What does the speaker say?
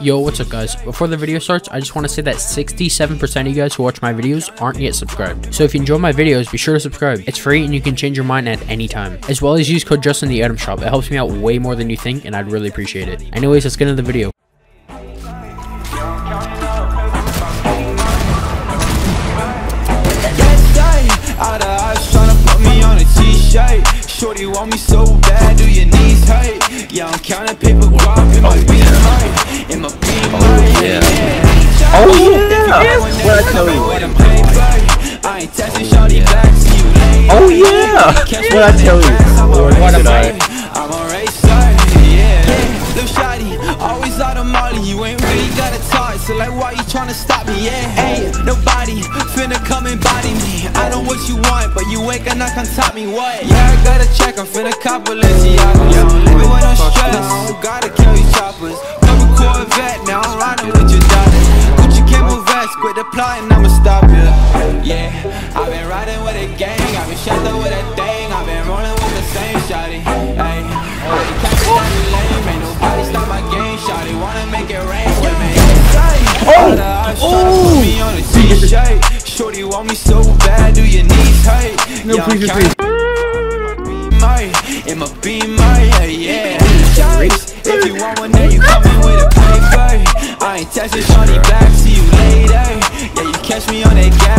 Yo, what's up guys? Before the video starts, I just want to say that 67% of you guys who watch my videos aren't yet subscribed. So if you enjoy my videos, be sure to subscribe. It's free and you can change your mind at any time. As well as use code JUSTIN in the item shop. It helps me out way more than you think and I'd really appreciate it. Anyways, let's get into the video. Shorty want me so bad, do your I tell you? I ain't texting shorty back, see you later. Oh yeah! What I tell you? What am I? I'm a racer, yeah. Lil' shawty, always out of Molly. You ain't really got a talk, so like why you tryna stop me, yeah. Ain't nobody finna come and body me. I know what you want, but you ain't gonna come top me, what? Yeah, I gotta check, I'm finna cop Balenciaga. Yeah, I'm living with no stress, gotta kill these choppers plotting, I'ma stop ya. Yeah, I've been riding with a gang, I've been shot up with a thing I've been rolling with the same ayy I ain't catching down the lane, ain't nobody stop my game Shawty wanna make it rain with me. Oh, oh, me on Shorty want me so bad, do your knees hurt? No, please, counting Beamer, in my yeah, yeah. If you want one, then you coming with a paper. I ain't texting shorty back, catch me on that